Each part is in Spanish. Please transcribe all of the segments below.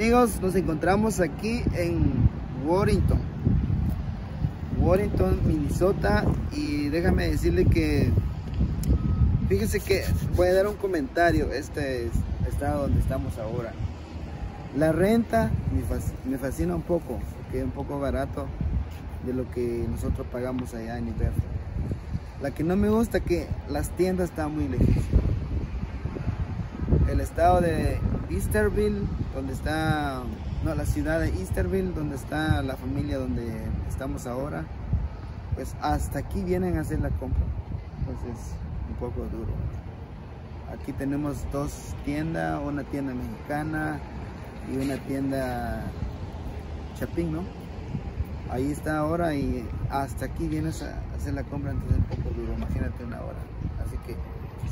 Amigos, nos encontramos aquí en Warrington, Warrington, Minnesota y déjame decirle que fíjense que voy a dar un comentario, este es estado donde estamos ahora. La renta me fascina un poco, porque es un poco barato de lo que nosotros pagamos allá en Iberto. La que no me gusta que las tiendas están muy lejos. El estado de Easterville, donde está, no, la ciudad de Easterville, donde está la familia donde estamos ahora, pues hasta aquí vienen a hacer la compra. Entonces, un poco duro. Aquí tenemos dos tiendas, una tienda mexicana y una tienda Chapín, ¿no? Ahí está ahora y hasta aquí vienes a hacer la compra, entonces es un poco duro, imagínate una hora. Así que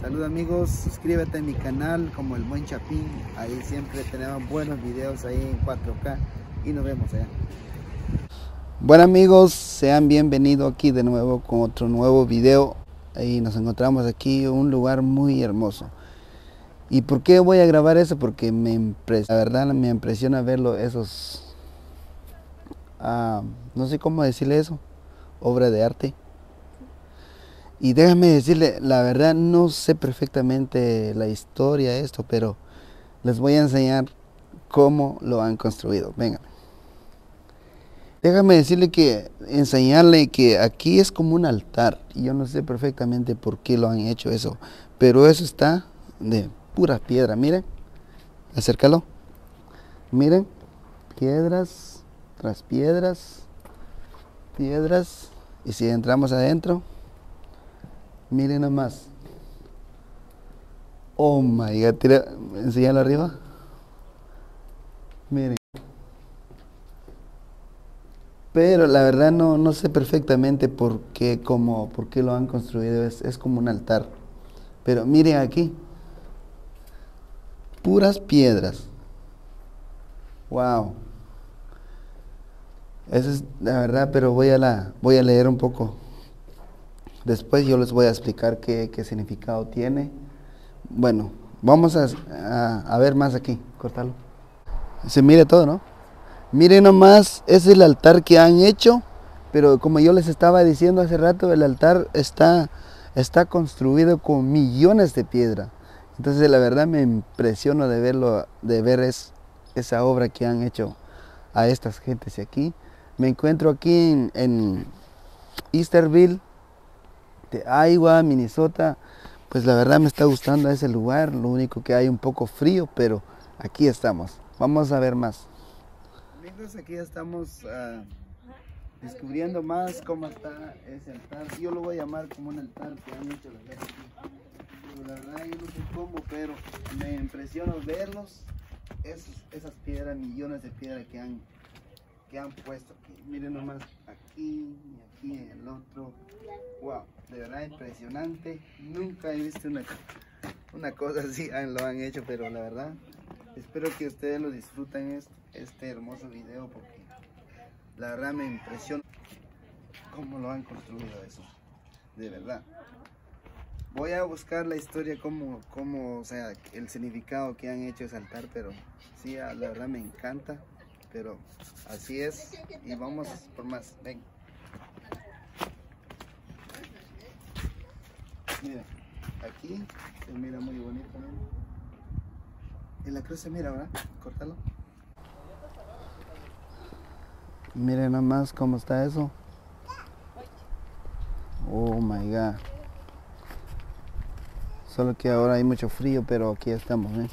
salud amigos, suscríbete a mi canal como el Buen Chapín, ahí siempre tenemos buenos videos ahí en 4K y nos vemos allá. Bueno amigos, sean bienvenidos aquí de nuevo con otro nuevo video. Ahí nos encontramos aquí en un lugar muy hermoso. ¿Y por qué voy a grabar eso? Porque me la verdad me impresiona verlo, esos no sé cómo decirle eso, obra de arte. Y déjame decirle, la verdad no sé perfectamente la historia de esto, pero les voy a enseñar cómo lo han construido. Venga. Déjame decirle que, enseñarle que aquí es como un altar. Y yo no sé perfectamente por qué lo han hecho eso. Pero eso está de pura piedra. Miren, acércalo. Miren, piedras tras piedras, piedras, y si entramos adentro, miren nomás. Oh my god, tira, enséñalo arriba. Miren. Pero la verdad no, no sé perfectamente por qué, cómo, por qué lo han construido. Es, es como un altar. Pero miren aquí. Puras piedras. Wow. Esa es la verdad, pero voy a, la, voy a leer un poco. Después yo les voy a explicar qué, significado tiene. Bueno, vamos a, ver más aquí. Cortalo. Se mire todo, ¿no? Miren nomás, es el altar que han hecho, pero como yo les estaba diciendo hace rato, el altar está, está construido con millones de piedra. Entonces la verdad me impresiono de verlo, de ver esa obra que han hecho a estas gentes aquí. Me encuentro aquí en, Easterville, de Iowa, Minnesota. Pues la verdad me está gustando ese lugar, lo único que hay un poco frío, pero aquí estamos. Vamos a ver más. Amigos, aquí estamos ah, descubriendo más cómo está ese altar. Yo lo voy a llamar como un altar que han hecho la verdad La verdad yo no sé cómo, pero me impresiona verlos. esas piedras, millones de piedras que han que han puesto aquí. Miren nomás aquí y aquí en el otro. Wow, de verdad impresionante. Nunca he visto una, una cosa así, ah, lo han hecho, pero la verdad espero que ustedes lo disfruten este, este hermoso video porque la verdad me impresiona cómo lo han construido eso. De verdad. Voy a buscar la historia, como, como, o sea, el significado que han hecho ese altar, pero sí, la verdad me encanta pero así es y vamos por más ven. Mira aquí se mira muy bonito en la cruz se mira ¿verdad? córtalo. Miren nomás cómo está eso. Oh my god. Solo que ahora hay mucho frío pero aquí estamos ¿eh?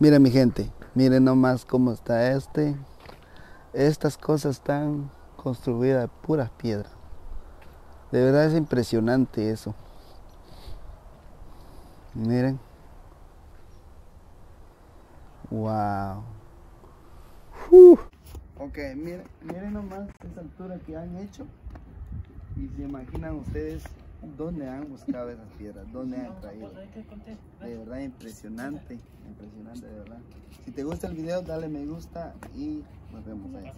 Miren mi gente, miren nomás cómo está este. Estas cosas están construidas de puras piedras. De verdad es impresionante eso. Miren. Wow. Ok, miren, miren nomás esa altura que han hecho. Y se imaginan ustedes ¿Dónde han buscado esas piedras? ¿Dónde han traído? De verdad impresionante, impresionante de verdad. Si te gusta el video, dale me gusta y nos vemos ahí.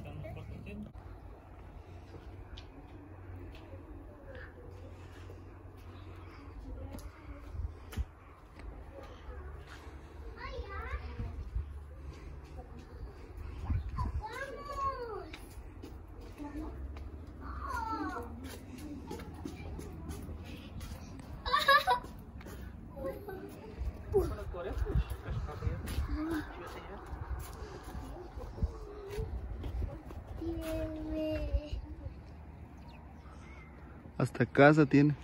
Hasta casa tiene.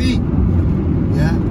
Yeah.